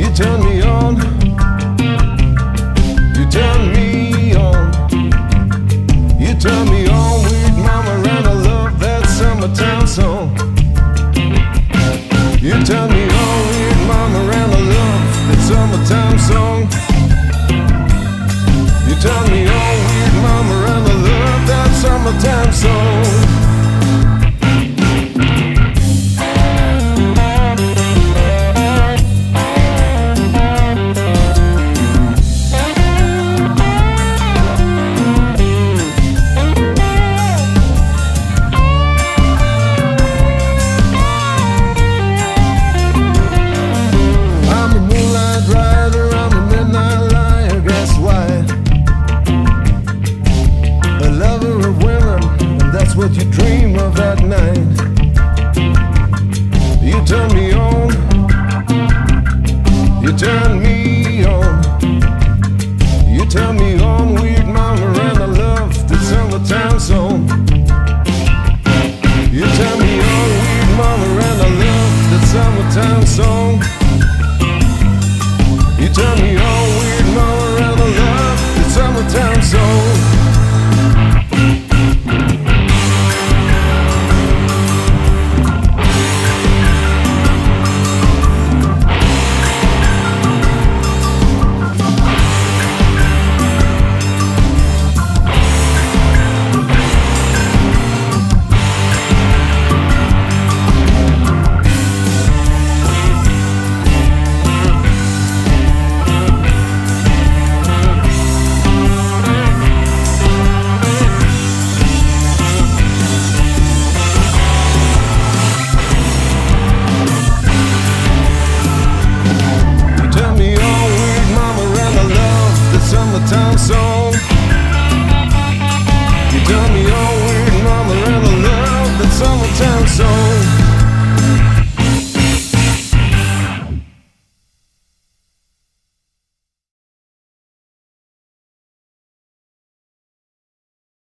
You turn me on. You turn me on. You turn me on with Mama and I love that summertime song. You turn me on with Mama and I love that summertime song. You turn me on with Mama and I love that summertime song. what you dream of at night. You turn me on. You turn me on. You turn me on, weird mama, and I love the summertime song. You turn me on, weird mama, and I love the summertime song. You turn me on,